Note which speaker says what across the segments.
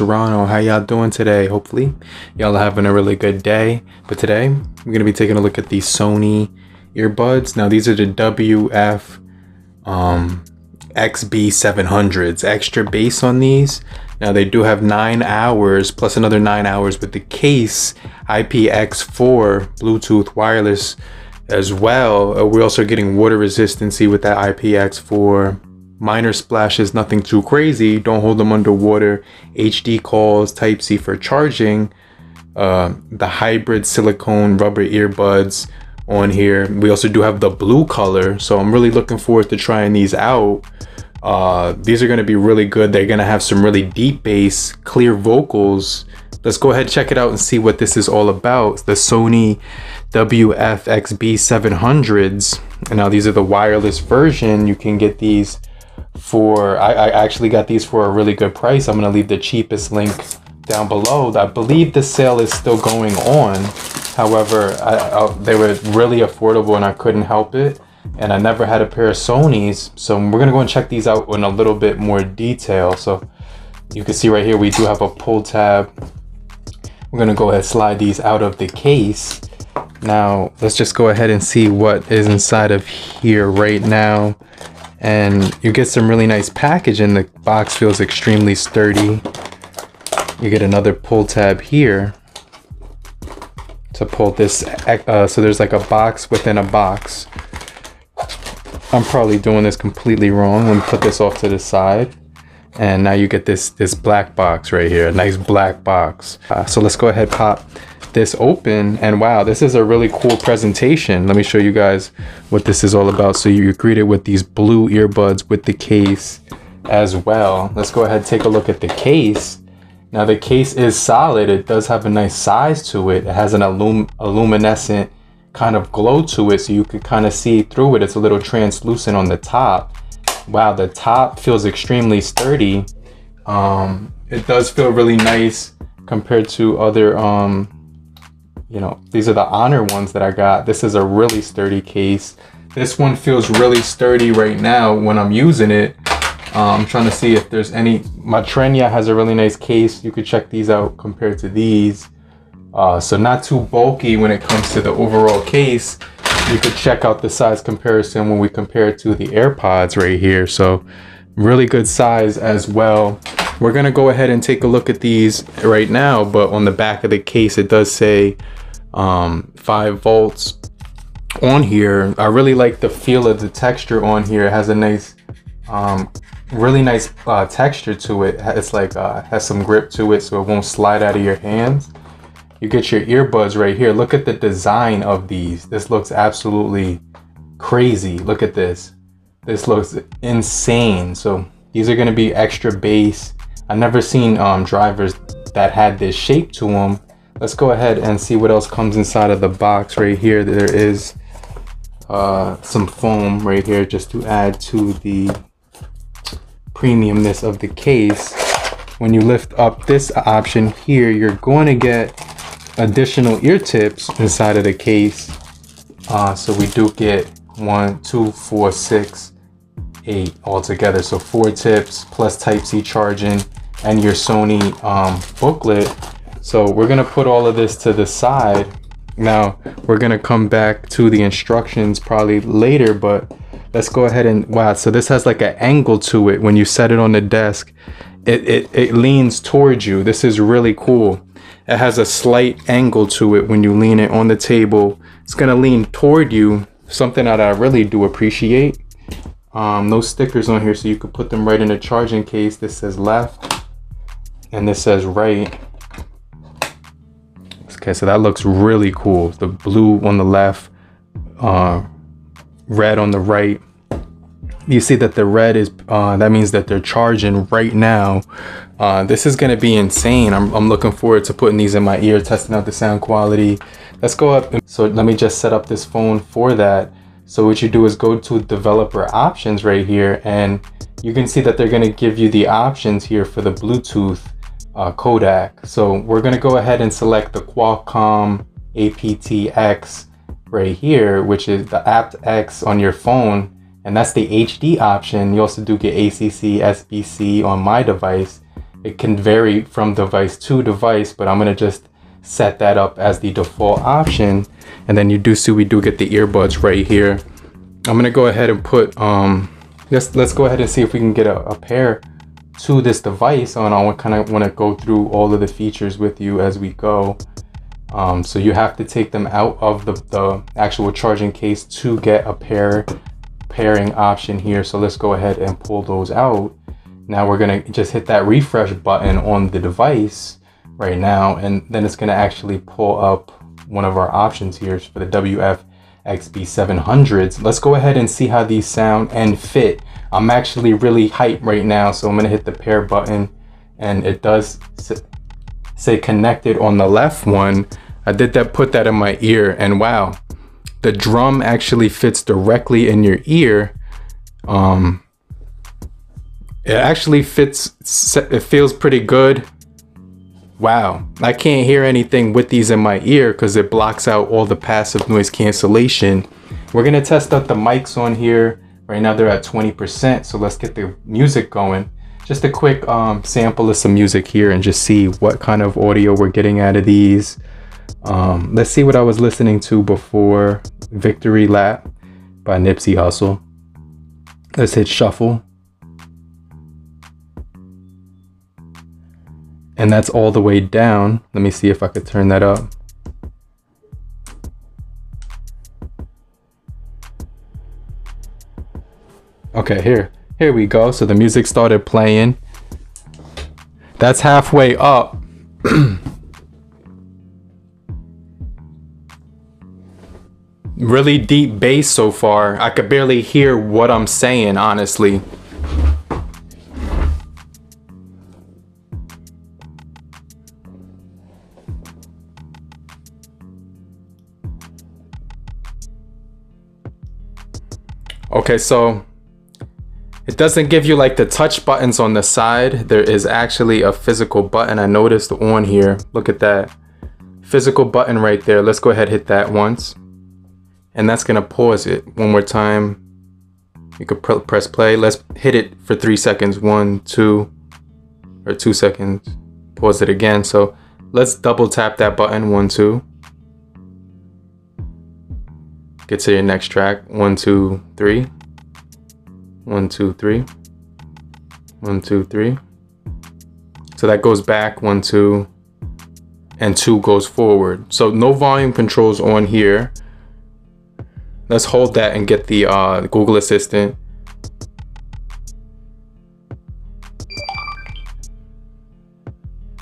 Speaker 1: Toronto. How y'all doing today? Hopefully, y'all are having a really good day. But today, we're gonna be taking a look at these Sony earbuds. Now, these are the WF um, XB700s. Extra bass on these. Now, they do have nine hours plus another nine hours with the case IPX4 Bluetooth wireless as well. Uh, we're also getting water resistancy with that IPX4 minor splashes, nothing too crazy. Don't hold them underwater. HD calls, Type C for charging. Uh, the hybrid silicone rubber earbuds on here. We also do have the blue color, so I'm really looking forward to trying these out. Uh, these are going to be really good. They're going to have some really deep bass, clear vocals. Let's go ahead and check it out and see what this is all about. The Sony WF-XB 700s. And now these are the wireless version. You can get these for I, I actually got these for a really good price. I'm gonna leave the cheapest link down below. I believe the sale is still going on. However, I, I, they were really affordable and I couldn't help it. And I never had a pair of Sony's, so we're gonna go and check these out in a little bit more detail. So you can see right here we do have a pull tab. We're gonna go ahead and slide these out of the case. Now let's just go ahead and see what is inside of here right now and you get some really nice packaging. The box feels extremely sturdy. You get another pull tab here to pull this. Uh, so there's like a box within a box. I'm probably doing this completely wrong. Let me put this off to the side. And now you get this, this black box right here, a nice black box. Uh, so let's go ahead, pop this open and wow this is a really cool presentation. Let me show you guys what this is all about. So you're greeted with these blue earbuds with the case as well. Let's go ahead take a look at the case. Now the case is solid. It does have a nice size to it. It has an illum luminescent kind of glow to it so you could kind of see through it. It's a little translucent on the top. Wow the top feels extremely sturdy. Um it does feel really nice compared to other um you know, these are the Honor ones that I got. This is a really sturdy case. This one feels really sturdy right now when I'm using it. Uh, I'm trying to see if there's any, my Trenya has a really nice case. You could check these out compared to these. Uh, so not too bulky when it comes to the overall case. You could check out the size comparison when we compare it to the AirPods right here. So really good size as well. We're gonna go ahead and take a look at these right now, but on the back of the case, it does say um, 5 volts on here. I really like the feel of the texture on here. It has a nice, um, really nice uh, texture to it. It's like uh, has some grip to it so it won't slide out of your hands. You get your earbuds right here. Look at the design of these. This looks absolutely crazy. Look at this. This looks insane. So these are gonna be extra bass. I've never seen um, drivers that had this shape to them let's go ahead and see what else comes inside of the box right here. There is uh, some foam right here just to add to the premiumness of the case. When you lift up this option here you're going to get additional ear tips inside of the case. Uh, so we do get one two four six eight altogether. So four tips plus type c charging and your sony um, booklet so we're gonna put all of this to the side. Now we're gonna come back to the instructions probably later, but let's go ahead and wow. So this has like an angle to it. When you set it on the desk, it, it, it leans towards you. This is really cool. It has a slight angle to it when you lean it on the table. It's gonna lean toward you, something that I really do appreciate. Um, no stickers on here, so you could put them right in a charging case. This says left, and this says right. Okay, so that looks really cool. The blue on the left, uh, red on the right. You see that the red is, uh, that means that they're charging right now. Uh, this is gonna be insane. I'm, I'm looking forward to putting these in my ear, testing out the sound quality. Let's go up. So let me just set up this phone for that. So what you do is go to developer options right here and you can see that they're gonna give you the options here for the Bluetooth uh, codec. So we're gonna go ahead and select the Qualcomm aptX right here, which is the aptX on your phone. And that's the HD option. You also do get ACC, SBC on my device. it can vary from device to device, but I'm gonna just set that up as the default option. And then you do see we do get the earbuds right here. I'm gonna go ahead and put, um, let's, let's go ahead and see if we can get a, a pair to this device. And I kind of wanna go through all of the features with you as we go. Um, so you have to take them out of the, the actual charging case to get a pair pairing option here. So let's go ahead and pull those out. Now we're gonna just hit that refresh button on the device right now, and then it's gonna actually pull up one of our options here for the WF XB700s. Let's go ahead and see how these sound and fit. I'm actually really hyped right now, so I'm gonna hit the pair button and it does say connected on the left one. I did that, put that in my ear and wow, the drum actually fits directly in your ear. Um, it actually fits, it feels pretty good. Wow, I can't hear anything with these in my ear because it blocks out all the passive noise cancellation. We're gonna test out the mics on here. Right now they're at 20%, so let's get the music going. Just a quick um, sample of some music here and just see what kind of audio we're getting out of these. Um, let's see what I was listening to before Victory Lap by Nipsey Hussle. Let's hit shuffle. and that's all the way down. Let me see if I could turn that up. Okay, here, here we go. So the music started playing. That's halfway up. really deep bass so far. I could barely hear what I'm saying, honestly. Okay, so it doesn't give you like the touch buttons on the side. There is actually a physical button I noticed on here. Look at that. Physical button right there. Let's go ahead hit that once. And that's gonna pause it one more time. You could pr press play. Let's hit it for three seconds. One, two, or two seconds. Pause it again. So let's double tap that button. One, two. Get to your next track. One, two, three. One, two, three. One, two, three. So that goes back, one, two, and two goes forward. So no volume controls on here. Let's hold that and get the uh, Google Assistant.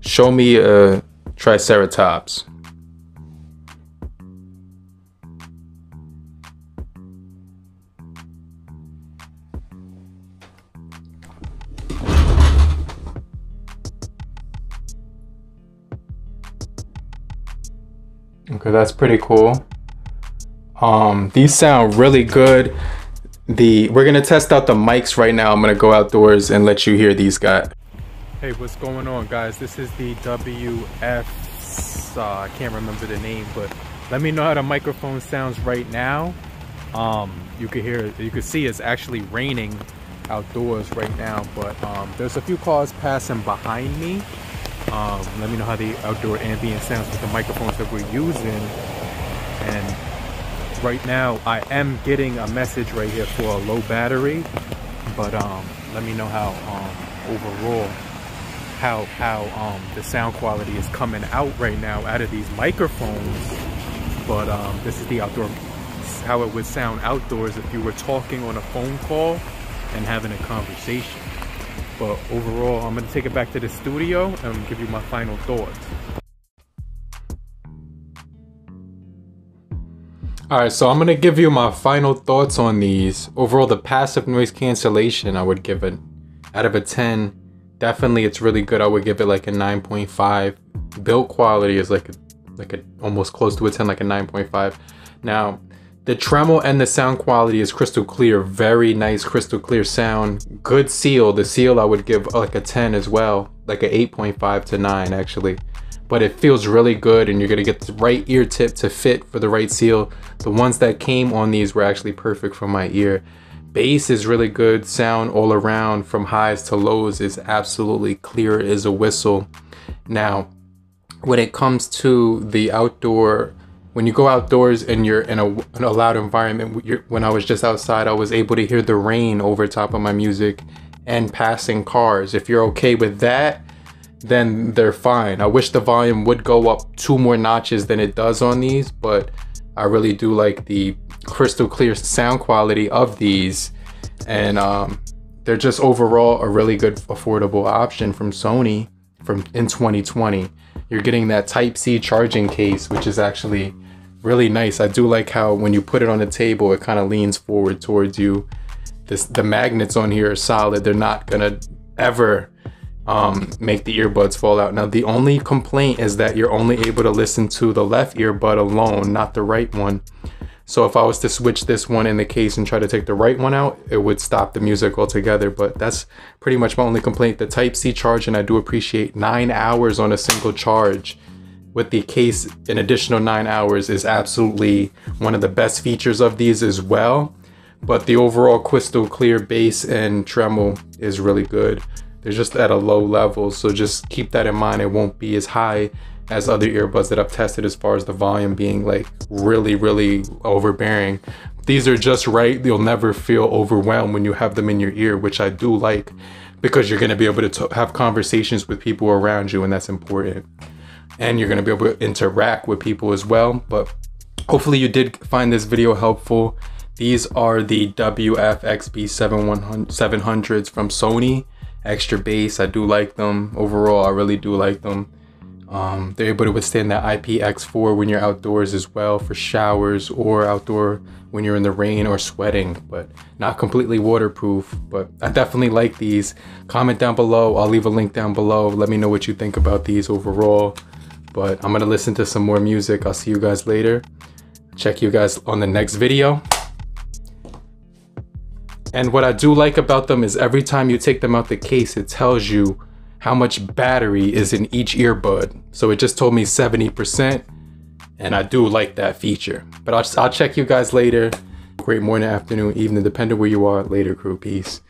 Speaker 1: Show me a Triceratops. That's pretty cool. Um, these sound really good. The We're gonna test out the mics right now. I'm gonna go outdoors and let you hear these guys. Hey, what's going on guys? This is the WF, uh, I can't remember the name, but let me know how the microphone sounds right now. Um, you can hear, you can see it's actually raining outdoors right now, but um, there's a few cars passing behind me. Um, let me know how the outdoor ambient sounds with the microphones that we're using. And right now I am getting a message right here for a low battery, but um, let me know how um, overall how how um, the sound quality is coming out right now out of these microphones. But um, this is the outdoor how it would sound outdoors if you were talking on a phone call and having a conversation. But overall, I'm gonna take it back to the studio and give you my final thoughts. Alright, so I'm gonna give you my final thoughts on these. Overall, the passive noise cancellation, I would give it out of a 10. Definitely, it's really good. I would give it like a 9.5. Build quality is like a, like a almost close to a 10, like a 9.5. Now, the tremolo and the sound quality is crystal clear. Very nice crystal clear sound. Good seal. The seal I would give like a 10 as well. Like a 8.5 to 9 actually. But it feels really good and you're going to get the right ear tip to fit for the right seal. The ones that came on these were actually perfect for my ear. bass is really good sound all around from highs to lows is absolutely clear as a whistle now when it comes to the outdoor when you go outdoors and you're in a, in a loud environment when i was just outside i was able to hear the rain over top of my music and passing cars. If you're okay with that then they're fine. I wish the volume would go up two more notches than it does on these but i really do like the crystal clear sound quality of these. And um, they're just overall a really good affordable option from Sony from in 2020 you're getting that type C charging case which is actually really nice. I do like how when you put it on the table it kind of leans forward towards you. This the magnets on here are solid. They're not gonna ever um, make the earbuds fall out. Now the only complaint is that you're only able to listen to the left earbud alone not the right one. So if I was to switch this one in the case and try to take the right one out, it would stop the music altogether. But that's pretty much my only complaint. The Type-C charge, and I do appreciate nine hours on a single charge with the case an additional nine hours is absolutely one of the best features of these as well. But the overall crystal clear bass and treble is really good. They're just at a low level, so just keep that in mind. It won't be as high as other earbuds that I've tested as far as the volume being like really, really overbearing. These are just right. You'll never feel overwhelmed when you have them in your ear, which I do like because you're going to be able to have conversations with people around you, and that's important. And you're going to be able to interact with people as well. But hopefully, you did find this video helpful. These are the WF-XB 700s from Sony. Extra bass, I do like them. Overall, I really do like them. Um, they're able to withstand that IPX4 when you're outdoors as well for showers or outdoor when you're in the rain or sweating, but not completely waterproof. But I definitely like these. Comment down below. I'll leave a link down below. Let me know what you think about these overall. But I'm gonna listen to some more music. I'll see you guys later. Check you guys on the next video. And what I do like about them is every time you take them out the case, it tells you how much battery is in each earbud. So it just told me 70%, and I do like that feature. But I'll, I'll check you guys later. Great morning, afternoon, evening, depending where you are. Later, crew. Peace.